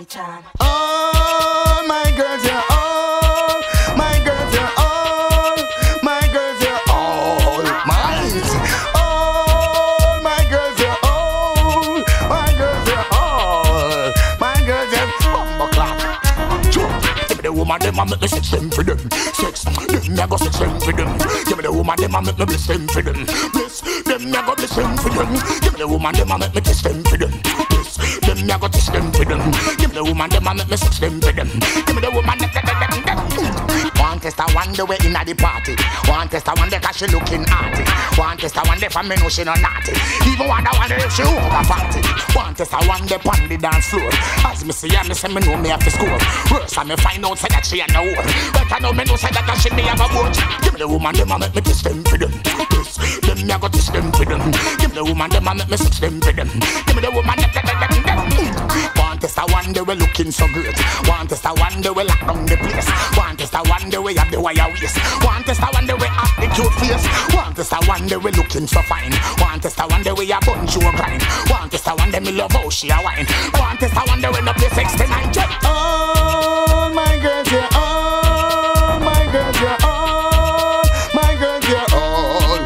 party time. All my girls, are woman, them a make me sex them for them. Sex, them a go sex them for them. Give me the woman, them a make me bless them for them. Bless, them a go bless them for them. Give me the woman, them a make me kiss them for them. Bless, them a go kiss them for them. Give me the woman, them a make me sex them for them. Give me the woman, them, them, them, them. One test I wonder way inna the party. One test I wonder 'cause she looking arty. One test I wonder for me know she no naughty. Even one I wonder if she over party. One test I wonder pon the dance floor. As me see her, me say me know me have to score. Worse I me find out say that she a no. But I know me know say that she me have a boat. Give me the woman them a make me kiss them for them. Yes, them me a go kiss them for them. Give me the woman them a make me sex them for them. Give me the woman them them them them. One test I wonder we looking so great. One test I wonder we lock down the place. One test I wonder we have the wire waist. One test I wonder we have the cute face. One test I wonder we looking so fine. Want One test I wonder we a bunch you a grind. One test I wonder me love how she a wine. Want One test I wonder we no play 69 jet. All my girls, yeah, all my girls, yeah, all my girls, yeah, all.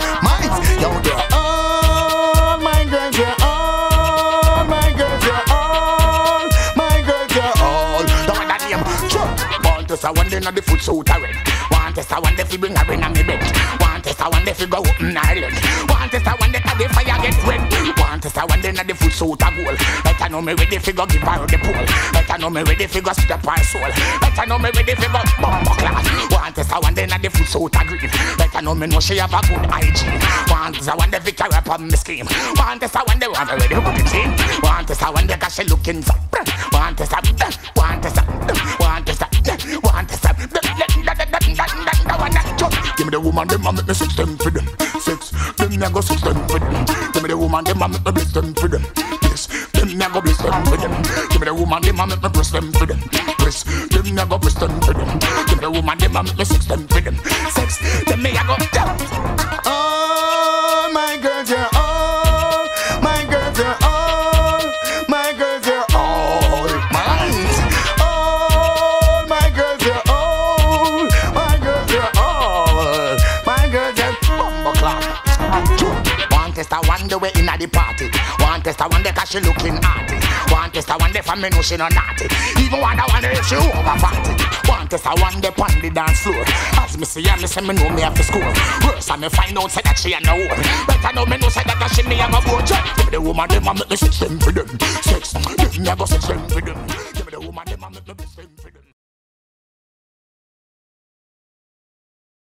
Yo, they're all my girls, yeah, all my girls, yeah, all my girls, yeah, all. Don't want that name. Sure. One test I wonder na the foot suit a red. One test I wonder if you bring her in on me bed. You go open her leg. One if the fire get red. One test I wonder na the foot suit a goal. Better know me if you go give her the pole. Better know me if you go step her soul. Better know me if you go bumbo class. One test I wonder na the foot suit a green. Better know me know she have a good hygiene. One test I wonder if you carry up on me scheme. One test I wonder want me ready with the team. One test I wonder 'cause she looking so. One test I, woman, them a make me sex them for them. Sex, them me go sex them for them. Give me the woman, them a make me bless them for them. Yes, them me go bless them for them. Give me the woman, them a make me bless them for them. Bless, them me go bless them for them. Give me the woman, them a make me sex them for them. Sex, them me go. All One test I wonder 'cause she looking arty. One test I wonder for me know she no naughty. Even one I wonder if she over party. One test I wonder oh, pon the dance floor. As me see her, me say me know me have to score. Worse I me find out say that she a no one. Better know me know say that she me have a me the woman them a make me sex them for them. Sex, them me a go sex them for them.